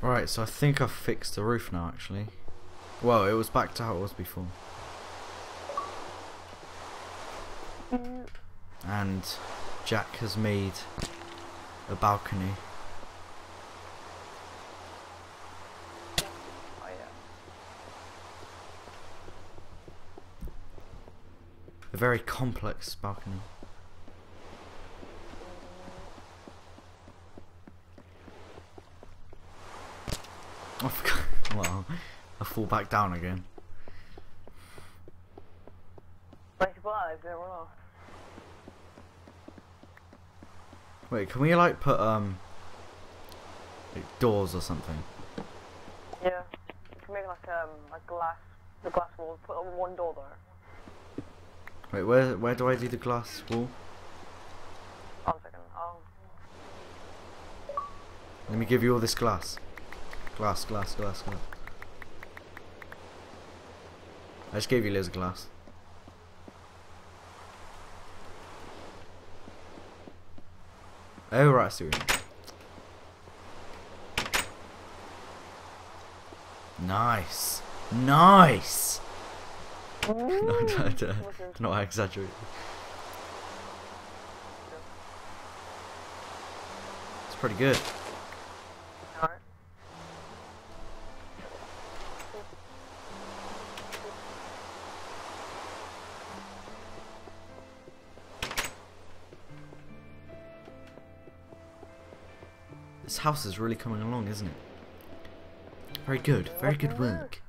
Right, so I think I've fixed the roof now actually. Well, it was back to how it was before. And Jack has made a balcony. Oh. A very complex balcony. Oh, well, I fall back down again. Like supplies, they run off. Wait, can we like put um like doors or something? Yeah. You can make like um like glass the glass wall. put on one door there. Wait, where where do I do the glass wall? One second. Oh Let me give you all this glass. Glass, glass, glass, glass. I just gave you of glass. Oh right, I see. Nice, nice. no, no, no, no, I exaggerate. It's pretty good. This house is really coming along, isn't it? Very good, very good work.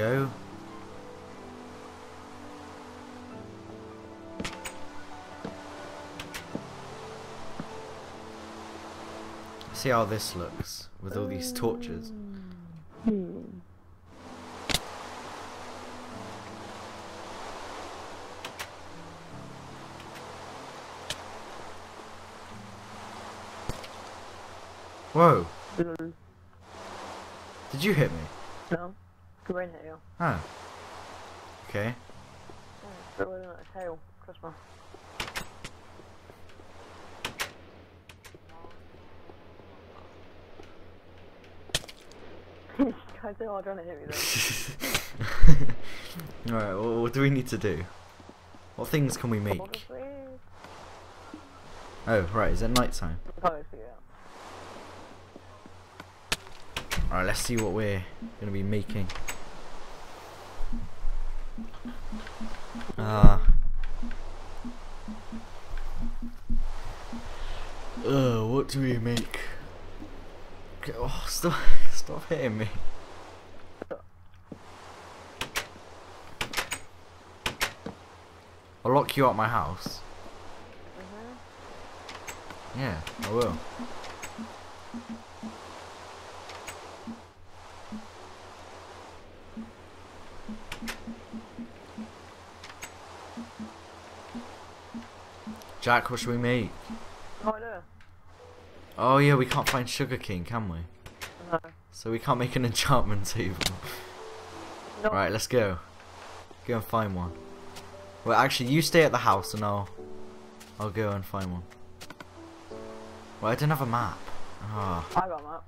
Go. See how this looks with all these torches. Whoa! Mm. Did you hit me? No. Green at you. Oh. Okay. Mm, Throw it in a tail. Christmas. Guys, they're all trying to hit me though. Alright, well, what do we need to do? What things can we make? Honestly, Oh, right, is it night time? I can't figure it out. Alright, let's see what we're gonna be making. Do we make? Okay, oh, stop, stop hitting me. I'll lock you out my house. Mhm. Yeah, I will. Jack, what should we make? Oh yeah, we can't find sugar cane, can we? No. So we can't make an enchantment table. No. Right, let's go. Go and find one. Well, actually, you stay at the house and I'll, I'll go and find one. Well, I don't have a map. Ah, I got a map.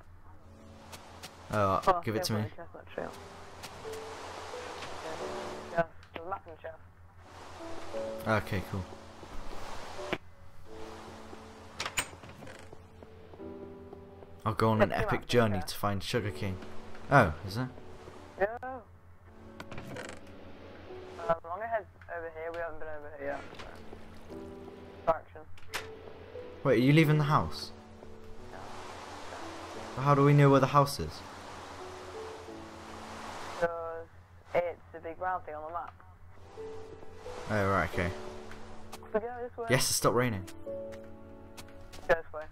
oh, Oh, give it to me. Okay, Chestnut I'll go on an epic journey to find Sugar sugarcane. Oh, is it? Yeah. Um, I'm over here. We haven't been over here yet. So. Wait, are you leaving the house? How do we know where the house is? Because it's the big round thing on the map. Oh, right, okay. So go this way. Yes, it stopped raining. Go this way.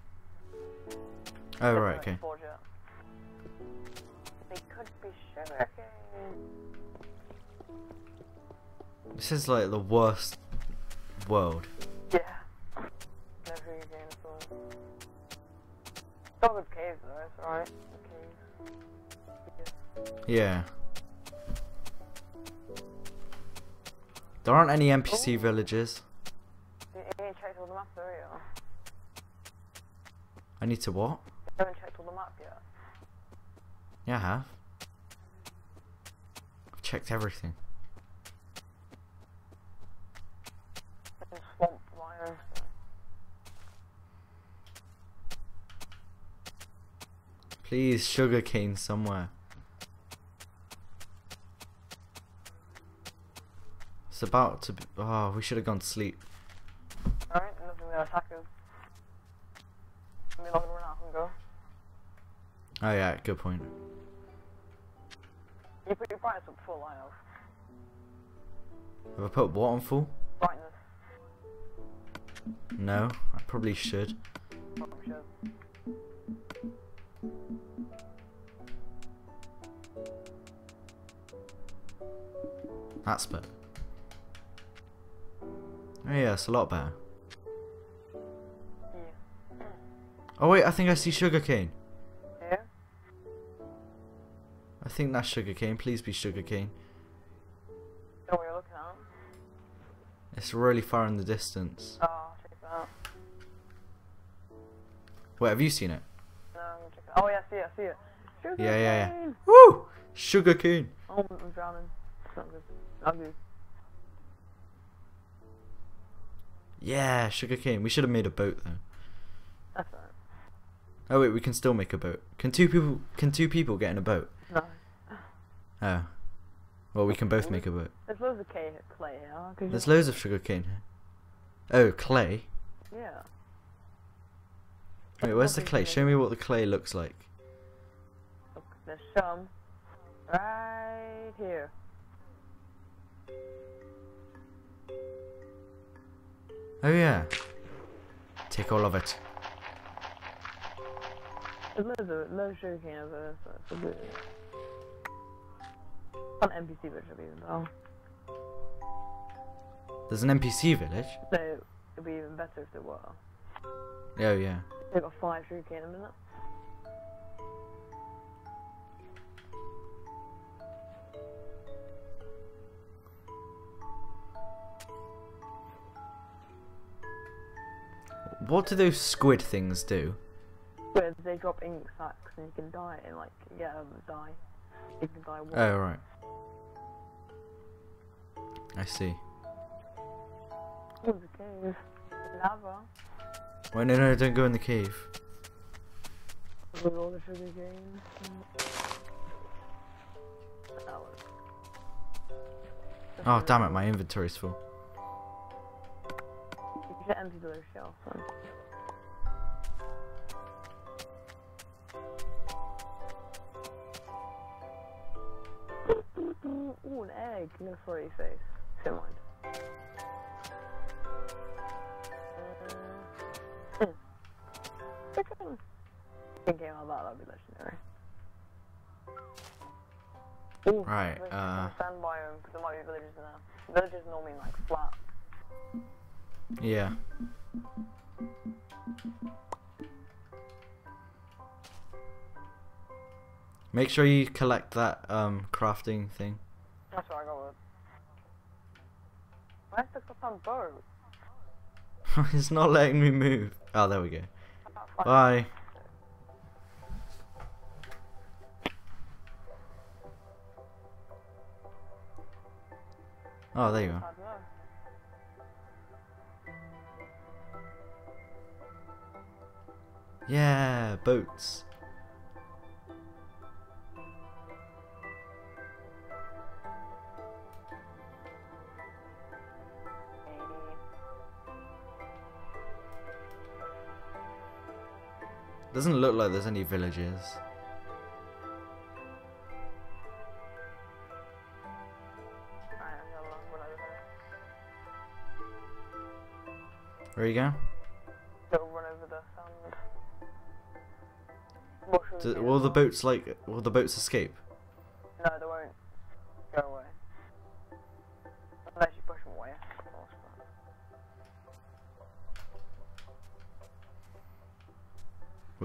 Oh, right, okay. towards. They could be sugarcane. This is like the worst world. Yeah. No sugarcane at. Not good caves though, it's alright. Caves. Yeah. There aren't any NPC Ooh. villages. You, you ain't checked all the maps, are you? I need to what? You haven't checked all the map yet. Yeah, I have. I've checked everything. Swamp stuff. Please, sugarcane somewhere. It's about to be. Oh, we should have gone to sleep. Alright, nothing attack us. We're not gonna run out of hunger. Oh, yeah, good point. You put your brightness up full, I have. Have I put what on full? Brightness. No, I probably should. Probably should. That's better. Oh, yeah, it's a lot better. Yeah. Oh, wait, I think I see sugarcane. I think that's sugarcane. Please be sugarcane. know oh, what you're looking at? It's really far in the distance. Oh, check that out. Wait, have you seen it? No, I'm gonna check it out. Oh yeah, I see it, I see it. Sugar Yeah, yeah, yeah. cane! Woo! Sugarcane. Oh, I'm drowning. It's not good. Ugly. Yeah, sugarcane. We should have made a boat though. That's alright. Oh wait, we can still make a boat. Can two people? Can two people get in a boat? No. Oh. Well, we can both make a boat. There's loads of clay, clay here. There's loads of sugarcane here. Oh, clay. Yeah. Wait, where's the clay? Show me what the clay looks like. Look, there's some. Right here. Oh yeah. Take all of it. There's loads of, loads of sugarcane over there, so. An NPC village would be even though. There's an NPC village. So it'd be even better if there were. Oh yeah. They've got five sugarcane in a minute. What do those squid things do? Where they drop ink sacks and you can die and like get um die. Die once. Oh right. I see. Oh, the cave. Lava. Wait, no, no, don't go in the cave. With all the sugar. Oh damn it, my inventory's full. You should empty those shelves. Then. Ooh, an egg. No, sorry, face. Never mind. Uh. Chicken. Thinking about that, that'd be legendary. Ooh, Right, uh, a Sand biome, because there might be villages in there. Villages normally like flat. Yeah. Make sure you collect that um crafting thing. That's what I got with. Boat? it's not letting me move. Oh, there we go. Bye. Oh, there you are. Yeah, boats. Doesn't look like there's any villages. Where you go? Do, will the boats like will the boats escape?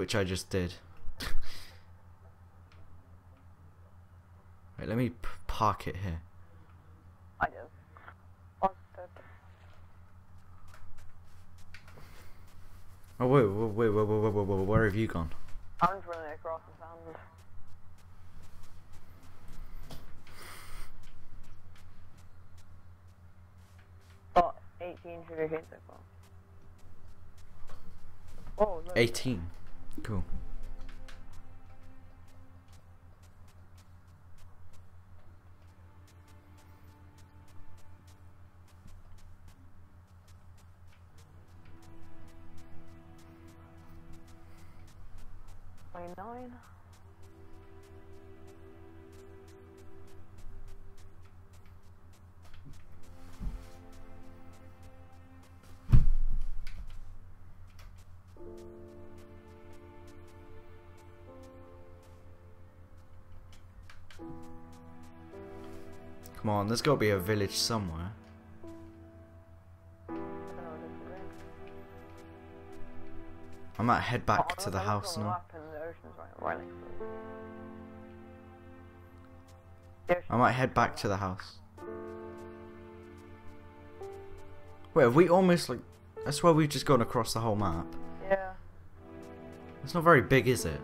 which I just did. Right, let me park it here. I know. Oh wait, wait, wait, wait, wait, wait, wait! where have you gone? I'm running across the sand. Got 18 sugar canes so far. Oh, 18? Cool. Twenty-nine. Come on, there's got to be a village somewhere. I don't know what this is doing. I might head back to the house now. the map and the ocean's right, right next to it. The ocean- I might head back to the house. Wait, have we almost like? I swear we've just gone across the whole map. Yeah. It's not very big, is it?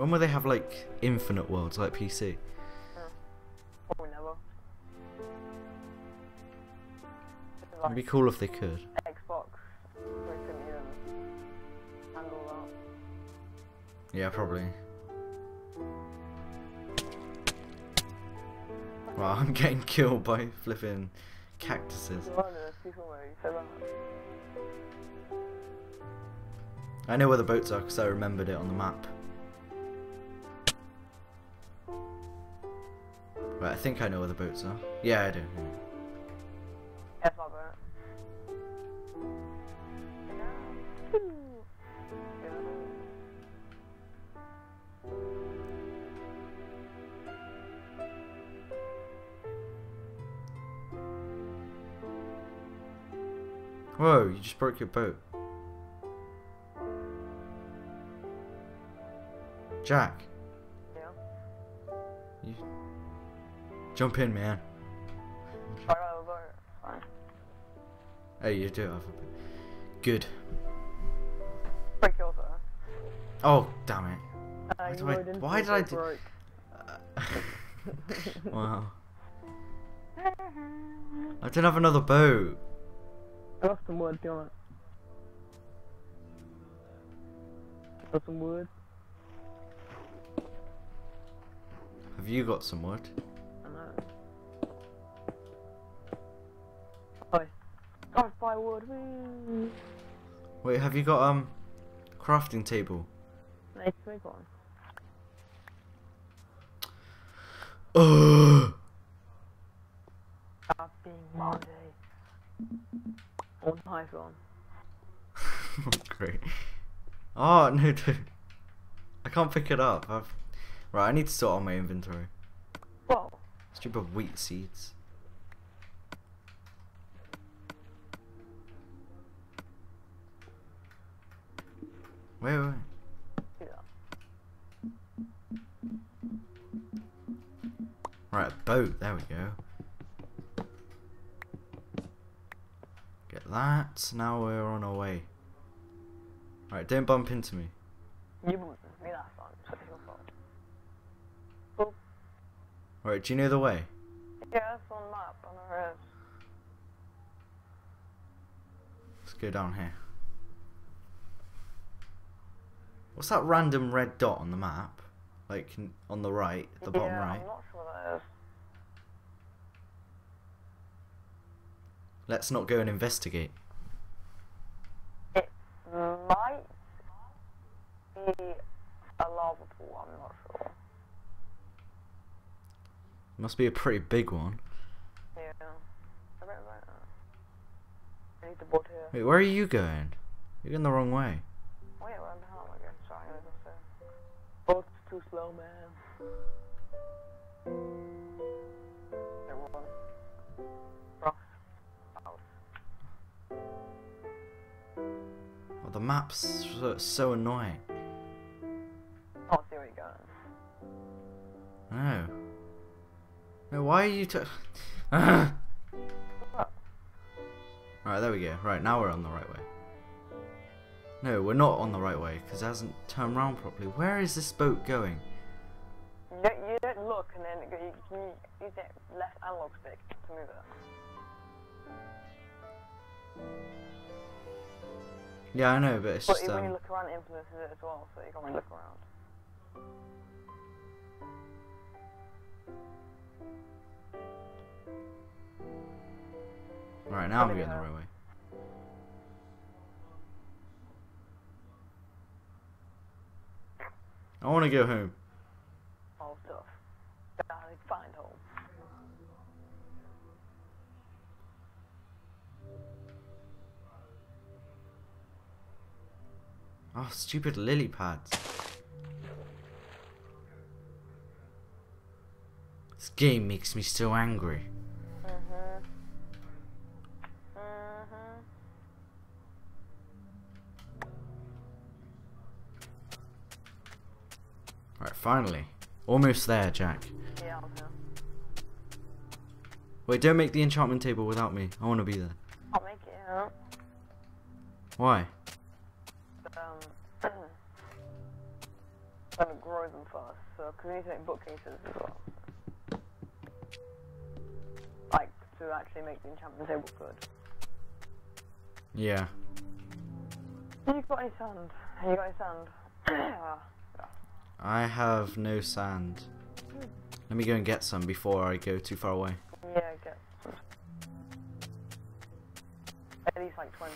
When will they have like infinite worlds like PC? Probably never. It'd be cool if they could. Xbox. We couldn't even handle that. Yeah, probably. Wow, I'm getting killed by flipping cactuses. It's one of those people where you said that. I know where the boats are because I remembered it on the map. Right, I think I know where the boats are. Yeah, I do. That's my boat. Whoa, you just broke your boat. Jack, jump in, man. I got a boat. Fine. Hey, you do have a. Good. Pretty cool though. Oh, damn it. Uh, Why you I- why did I do- wow. I don't have another boat. I got some wood, do you want? Got some wood. Have you got some wood? Go buy wood, woo! Wait, have you got um crafting table? To make one. Ugh. Monday. Oh, nice one. Great. Oh no, dude. I can't pick it up. I've... Right, I need to sort out my inventory. Whoa. Stupid wheat seeds. Wait, wait. Right, a boat. There we go. Get that. Now we're on our way. Right, don't bump into me. You moved me last time, it's your fault. Oh, Right, do you know the way? yeah, that's on map, on the road. Let's go down here. What's that random red dot on the map? Like on the right, the bottom yeah, right. I'm not sure that is. Let's not go and investigate. It might be a lava pool, I'm not sure. Must be a pretty big one. Yeah. I don't know. I need the board here. Wait, where are you going? You're going the wrong way. Too slow, man. Everyone. Oh, the map's so, so annoying. Oh, see where you're. No. No, why are you t- Alright, there we go. Right, now we're on the right way. No, we're not on the right way, because it hasn't turned around properly. Where is this boat going? You don't, you don't look and then you, you can use that left analog stick to move it. Yeah, I know, but it's But just, when you um... look around, it influences it as well, so you can't really look around. Right, now I'm going the right way. I want to go home. All stuff. Darling, find home. Oh, stupid lily pads. This game makes me so angry. Finally. Almost there, Jack. Yeah. Wait, don't make the enchantment table without me. I want to be there. I'll make it, yeah. Why? Um, gotta grow them fast, so, because we need to make bookcases as well. Like, to actually make the enchantment table good. Yeah. Have you got any sand? You got any sand? I have no sand. Let me go and get some before I go too far away. Yeah, get some. At least like 20.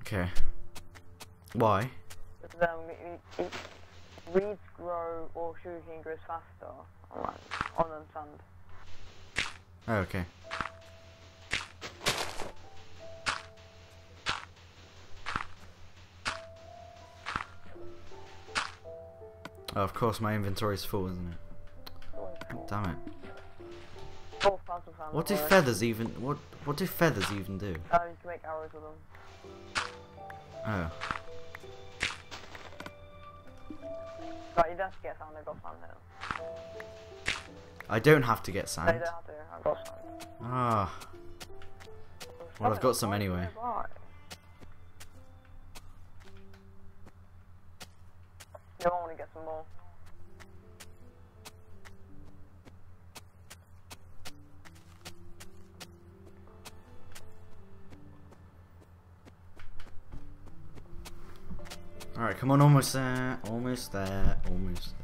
Okay. Why? Because um, weeds grow or sugarcane grows faster on on sand. Oh, okay. Oh, of course, my inventory is full, isn't it? Damn it. Four thousand sand. What do feathers even? What What do feathers even do? Uh, you can make arrows with them. Oh. Right, you don't have to get sand, I've got sand here. I don't have to get No, sand. you don't have to, I've got sand. Ah. Well, I've got some anyway. Right. Alright, come on, almost there. Almost there. Almost there.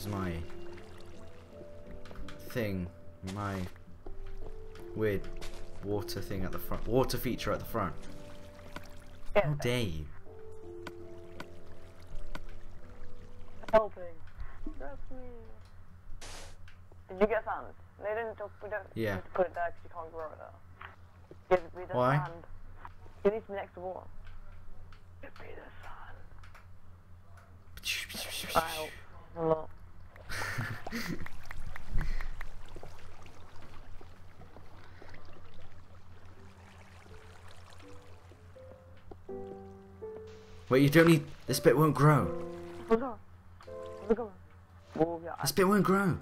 Use my thing, my weird water thing at the front, water feature at the front. Yeah, oh, How dare you? helping. Trust me. Did you get sand? They didn't talk, we don't Yeah. need to put it there because you can't grow it there. Give me the Why? sand. It needs to be next to water. Give me the sand. Wow. Wait, you don't need. This bit won't grow. This bit won't grow.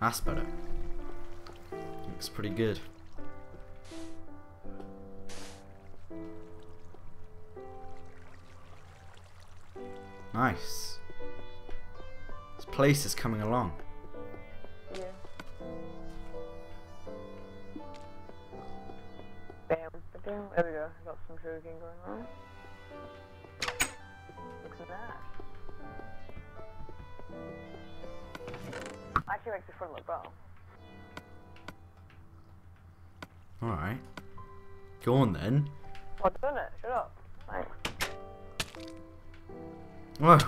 That's better. Looks pretty good. Nice. This place is coming along. Yeah. Bam. There we go. Got some cooking going on. Look at that. The front look. Alright. Go on then. I've done it. Shut up. Whoa.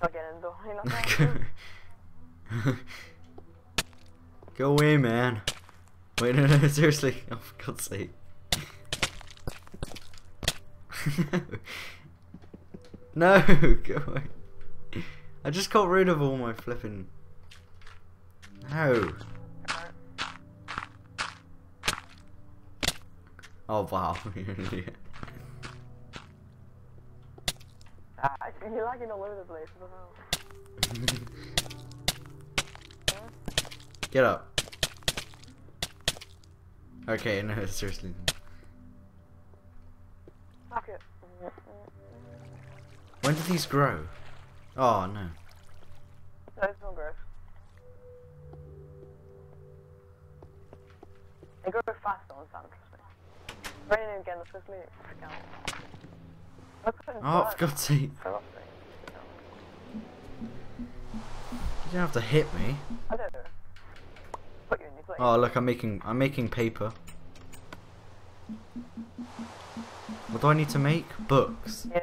Not getting into You're not going Go away, man. Wait, no, no, seriously. Oh, for God's sake. no, go away. I just got rid of all my flipping. No. Oh wow, you're an idiot. Ah, you're lagging all over the place. What the hell? Get up. Okay, no, seriously. Fuck it. When do these grow? Oh no. No, it's not gross. They grow fast on me. Raining again, the first leaf. Freak out. Look at Oh, for God's sake. You don't have to hit me. I don't know. Put you in your place. Oh look, I'm making I'm making paper. What do I need to make? Books. Yeah.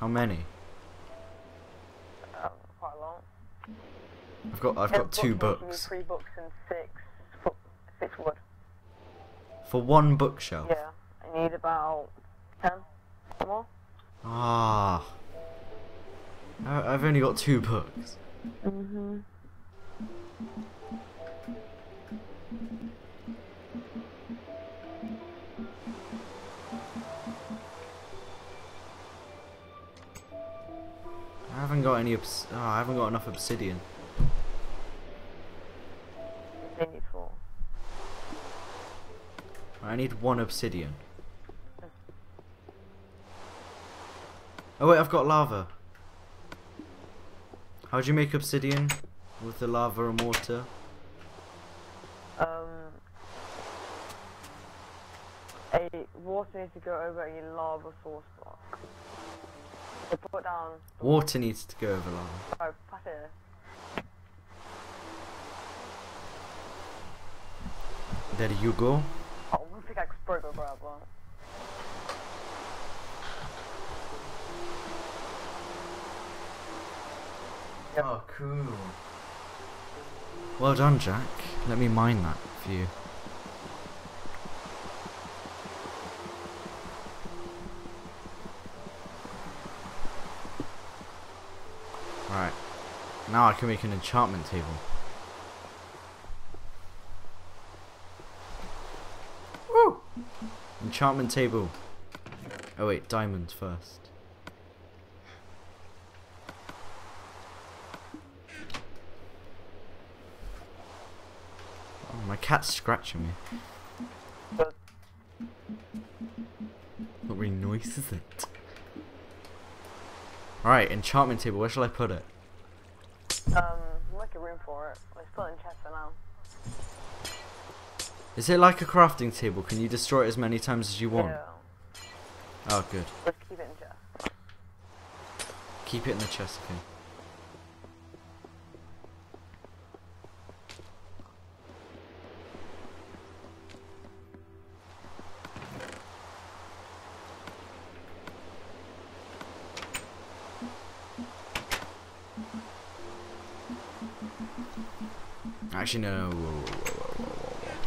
How many? Um, quite a lot. I've got I've Ten got two books. Books. three books and six, six wood. For one bookshelf. Yeah. I need about ten more. Ah. I've only got two books. Mm-hmm. I haven't got any obs- oh, I haven't got enough obsidian. I need one obsidian. Oh wait, I've got lava. How'd you make obsidian? With the lava and water? Um, a water needs to go over a lava source block. So put down. Water needs to go over lava. Oh, pass it. There you go. Over that block. Oh, cool. Well done, Jack. Let me mine that for you. Right. Now I can make an enchantment table. Enchantment table. Oh wait, diamonds first. Oh, my cat's scratching me. What really noise is it? Alright, enchantment table, where shall I put it? um, make a room for it. Let's put it in chest for now. Is it like a crafting table? Can you destroy it as many times as you want? Yeah. Oh, good. Let's keep it in the chest. Keep it in the chest, okay. Actually, no. Whoa, whoa, whoa, whoa, whoa, whoa.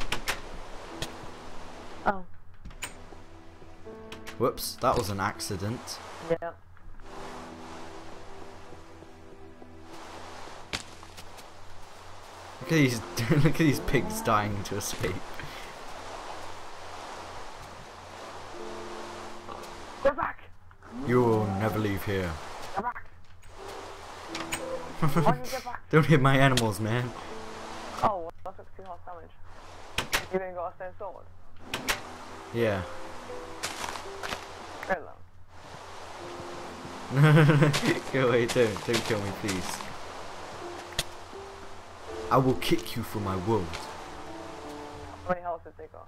Oh. Whoops, that was an accident. Yeah. Look at these look at these pigs dying to escape. Go back! You will never leave here. Go back! Why did you get back? Don't hit my animals, man. Oh, that took two half damage. You ain't got a stone sword? Yeah. Go away, don't, don't kill me, please. I will kick you from my world. How many health has they got?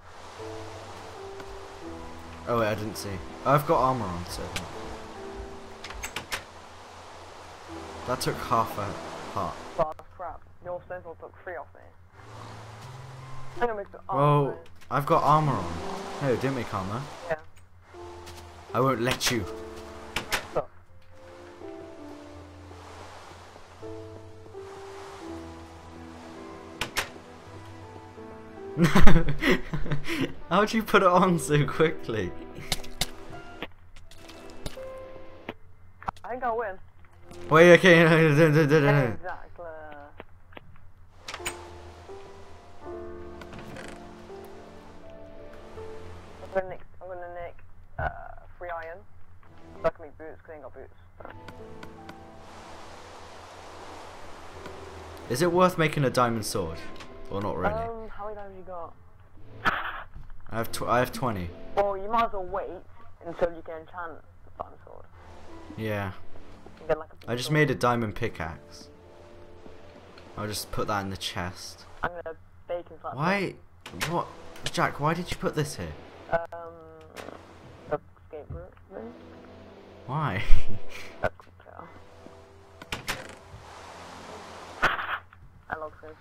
Oh wait, I didn't see. I've got armor on, so. That took half a heart. That's crap. Your stencil took three off me. I'm gonna make the Oh. I've got armor on. No, don't make armor. Yeah. I won't let you. No. How'd you put it on so quickly? I think I'll win. Wait, okay, no, no, no, no, no, no. Exactly. I'm gonna nick, I'm gonna nick uh, free iron. So I can make boots, I ain't got boots. Is it worth making a diamond sword? Or not really? Um, how many diamonds you got? I have tw I have 20. Well, you might as well wait until you can enchant the fun sword. Yeah. Get, like, I just sword. made a diamond pickaxe. I'll just put that in the chest. I'm gonna bacon flat. Why? Bread. What? Jack, why did you put this here? Um, escape route. Why? I love this.